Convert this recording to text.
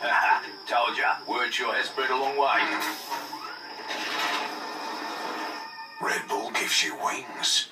Told ya, word sure has spread a long way. Red Bull gives you wings.